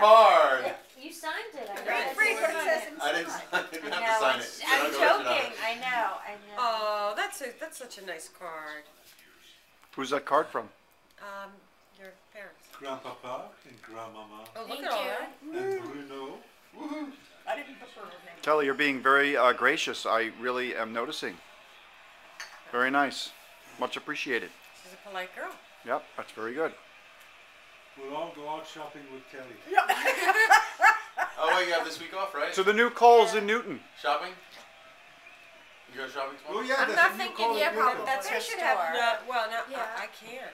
card. You signed it, I Read read free it. what it I didn't sign it. I didn't have to know, sign it. it's- You I'm don't have to write it joking, I know, I know. Oh, that's a, that's such a nice card. Who's that card from? Um, your parents. Grandpapa and grandmama Oh, look Thank at all you. that. and Bruno. Woohoo. I didn't prefer her name. Kellie, you're being very uh, gracious. I really am noticing. Very nice. Much appreciated. She's a polite girl. Yep, that's very good. We'll all go out shopping with Kellie. Yeah. Oh wait, you have this week off, right? So the new Coles in Newton. shopping. You go shopping tomorrow? Oh yeah, I'm not thinking call yeah, probably. That's They her should store. have- No, well, no, Yeah. I, I can't.